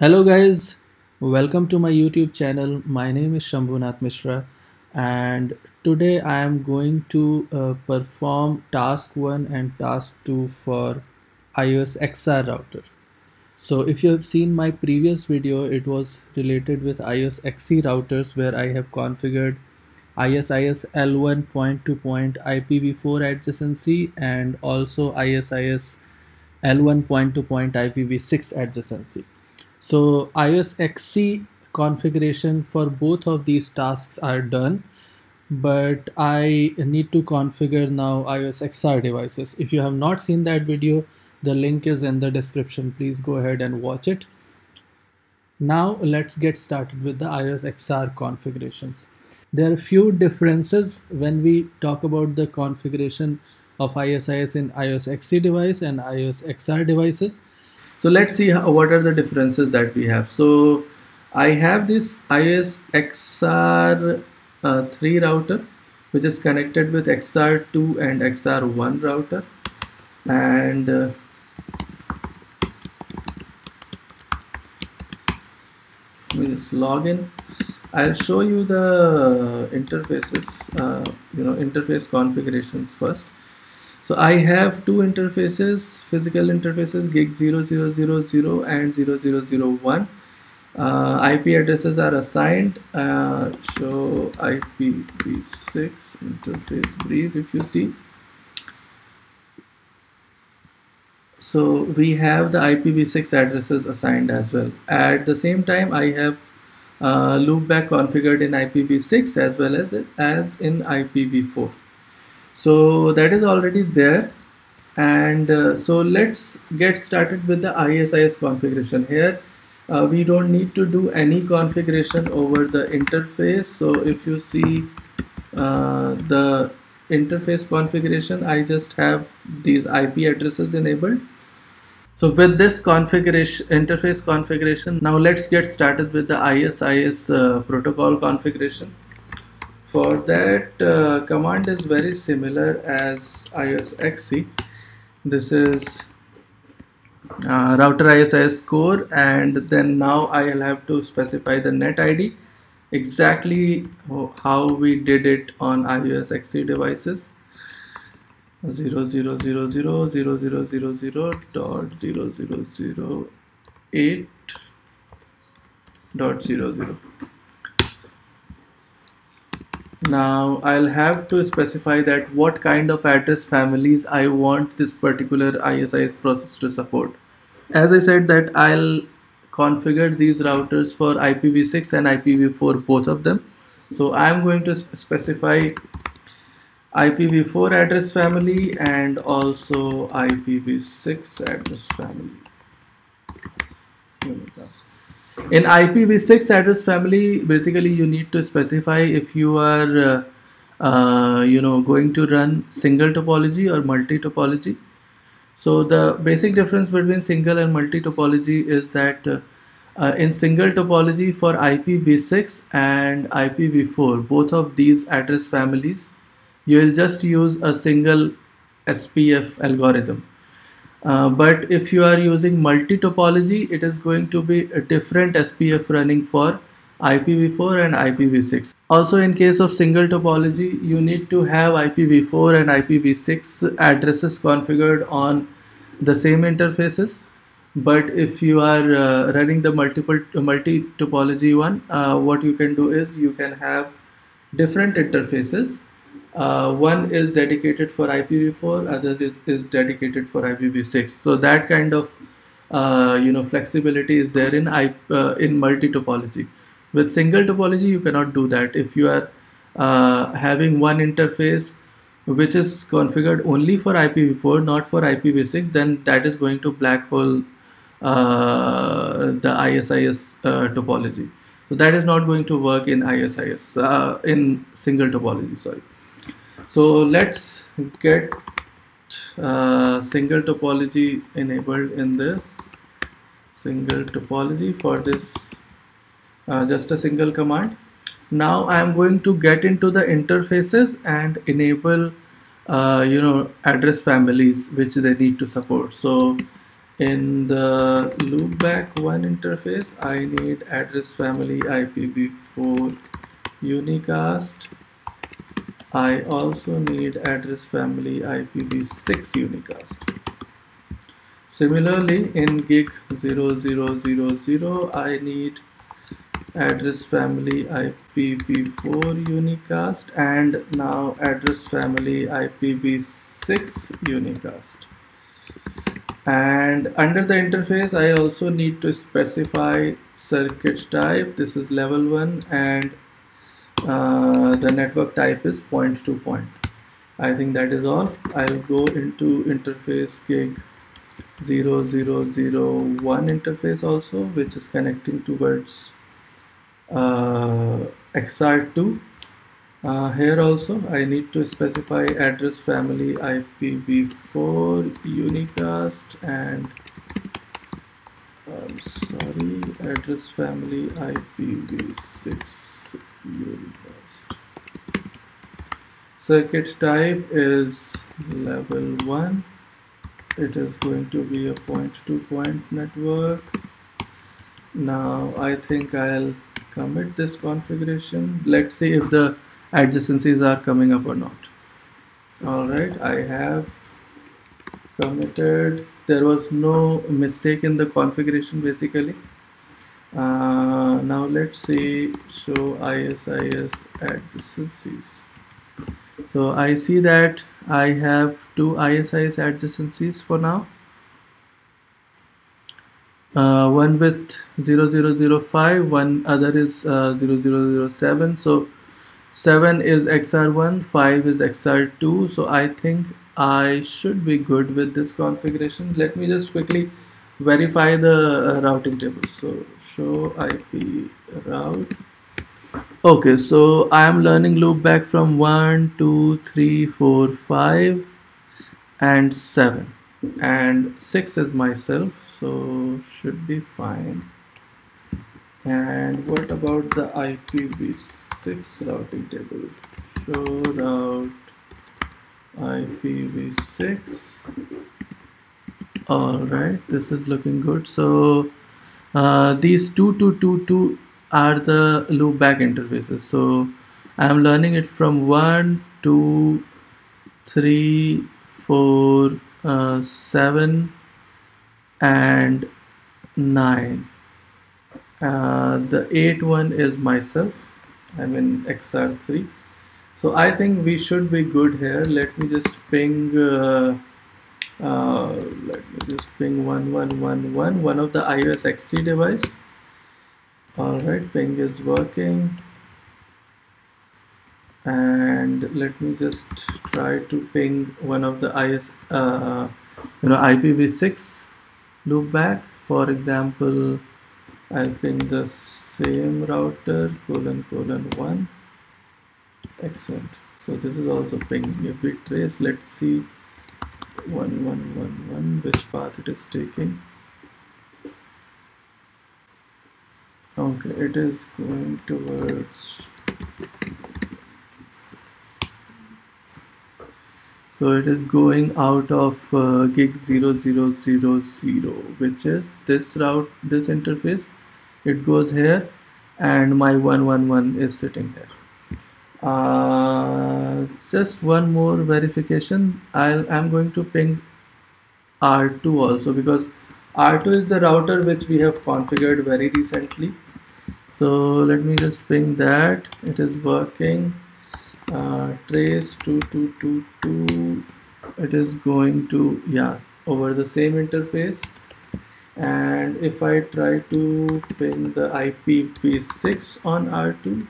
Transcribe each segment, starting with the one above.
Hello guys, welcome to my YouTube channel. My name is Shambhunath Mishra and today I am going to uh, perform task 1 and task 2 for IOS XR router. So if you have seen my previous video, it was related with IOS XE routers where I have configured ISIS L1 point-to-point IPv4 adjacency and also ISIS L1 point-to-point IPv6 adjacency. So IOS XE configuration for both of these tasks are done but I need to configure now IOS XR devices. If you have not seen that video, the link is in the description. Please go ahead and watch it. Now let's get started with the IOS XR configurations. There are few differences when we talk about the configuration of ISIS in IOS XE device and IOS XR devices. So let's see how, what are the differences that we have. So I have this IOS XR uh, 3 router which is connected with XR2 and XR1 router. And uh, let me just log in. I'll show you the interfaces uh, you know interface configurations first so I have two interfaces physical interfaces gig 0000 and 0001 uh, IP addresses are assigned. Uh, show IPv6 interface brief if you see. So we have the IPv6 addresses assigned as well. At the same time I have uh, loopback configured in IPv6 as well as as in IPv4 so that is already there. And uh, so let's get started with the ISIS configuration here. Uh, we don't need to do any configuration over the interface. So if you see uh, the interface configuration I just have these IP addresses enabled. So with this configuration interface configuration now let's get started with the ISIS uh, protocol configuration for that uh, command is very similar as IOS XE this is uh, router ISIS core and then now I'll have to specify the net ID exactly how we did it on IOS XE devices. 0 0 0 0 0 0 0 0 dot 0 0 0 8 dot 0 0 now I'll have to specify that what kind of address families I want this particular ISIS process to support. As I said that I'll configure these routers for IPv6 and IPv4 both of them. So I'm going to specify IPv4 address family and also IPv6 address family in IPv6 address family basically you need to specify if you are uh, uh, you know going to run single topology or multi topology so the basic difference between single and multi topology is that uh, uh, in single topology for IPv6 and IPv4 both of these address families you will just use a single SPF algorithm uh, but if you are using multi topology it is going to be a different SPF running for IPv4 and IPv6 also in case of single topology you need to have IPv4 and IPv6 addresses configured on the same interfaces. But if you are uh, running the multiple multi topology one uh, what you can do is you can have different interfaces uh, one is dedicated for IPv4 other is, is dedicated for IPv6 so that kind of uh, you know flexibility is there in uh, in multi topology with single topology you cannot do that. If you are uh, having one interface which is configured only for IPv4 not for IPv6 then that is going to black hole uh, the ISIS uh, topology. So that is not going to work in ISIS in single topology sorry so let's get uh, single topology enabled in this. Single topology for this uh, just a single command. Now I am going to get into the interfaces and enable uh, you know address families which they need to support. So in the loopback one interface I need address family IPv4 unicast I also need address family IPv6 unicast. Similarly in gig 0000 I need address family IPv4 unicast and now address family IPv6 unicast. And under the interface I also need to specify circuit type. This is level 1 and uh, the network type is point to point. I think that is all. I'll go into interface gig 0001 interface also which is connecting towards uh, XR2 uh, here also I need to specify address family IPv4 unicast and I'm sorry address family IPv6 unicast circuit type is level 1 it is going to be a point-to-point -point network. Now I think I'll commit this configuration. Let's see if the adjacencies are coming up or not. All right I have committed. There was no mistake in the configuration basically uh, now let's see. Show ISIS adjacencies so I see that I have two ISIS adjacencies for now. Uh, one with 0005 one other is uh, 0007 so 7 is XR1 5 is XR2 so I think I should be good with this configuration. Let me just quickly verify the uh, routing table. So show IP route. Okay so I am learning loop back from 1 2 3 4 5 and 7 and 6 is myself so should be fine. And what about the IPv6 routing table? Show route IPv6 all right this is looking good. So uh, these 2222 are the loopback interfaces. So I'm learning it from 1 2 3 4 uh, 7 and 9 uh, the 8 one is myself I'm in XR3 so I think we should be good here. Let me just ping uh, let me just ping 1111 one of the IOS XE device. Alright ping is working. And let me just try to ping one of the IS uh, you know IPv6 loopback for example I'll ping the same router colon colon 1 excellent. So this is also ping a bit trace let's see 1111 which path it is taking. Okay it is going towards. So it is going out of uh, gig 0000 which is this route this interface. It goes here and my 111 is sitting here uh, just one more verification. I'll, I'm going to ping R2 also because R2 is the router which we have configured very recently. So let me just ping that. It is working. Uh, trace 2222 it is going to yeah over the same interface. And if I try to ping the IPv6 on R2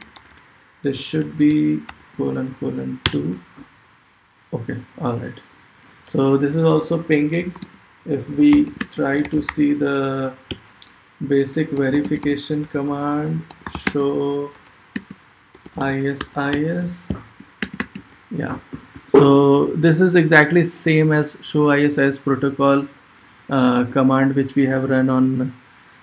this should be colon colon 2 okay all right. So this is also pinging. If we try to see the basic verification command show ISIS yeah. So this is exactly same as show ISIS protocol uh, command which we have run on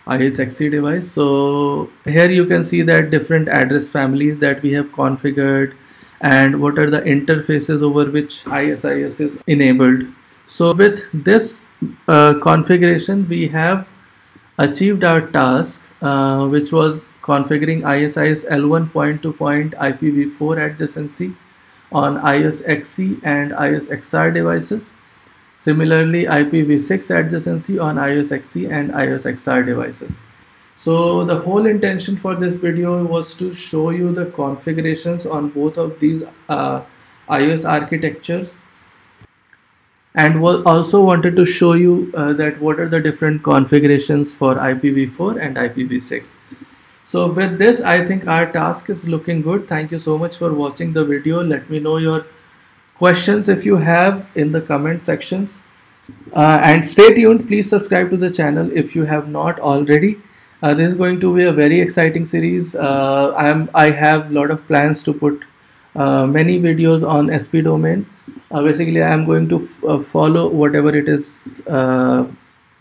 ISXE device. So here you can see that different address families that we have configured and what are the interfaces over which ISIS is enabled. so with this uh, configuration we have achieved our task uh, which was configuring ISIS L1 point-to-point IPv4 adjacency on IOS-XE and IOS-XR devices. Similarly, IPv6 adjacency on IOS-XE and IOS-XR devices. So the whole intention for this video was to show you the configurations on both of these uh, IOS architectures and also wanted to show you uh, that what are the different configurations for IPv4 and IPv6. So with this, I think our task is looking good. Thank you so much for watching the video. Let me know your questions if you have in the comment sections. Uh, and stay tuned. Please subscribe to the channel if you have not already. Uh, this is going to be a very exciting series. Uh, I am I have a lot of plans to put uh, many videos on SP domain uh, basically I am going to uh, follow whatever it is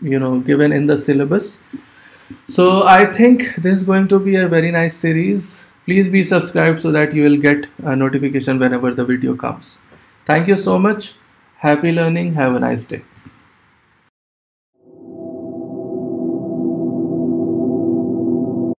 you know given in the syllabus so I think this is going to be a very nice series please be subscribed so that you will get a notification whenever the video comes thank you so much. Happy learning. Have a nice day